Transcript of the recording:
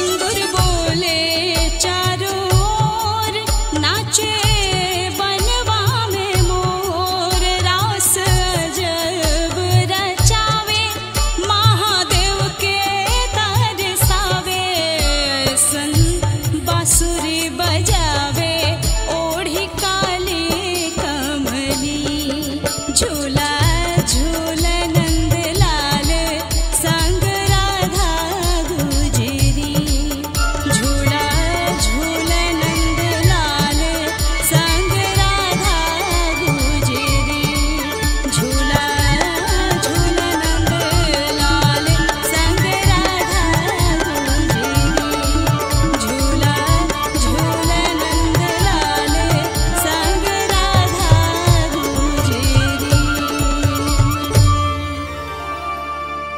Sindhuri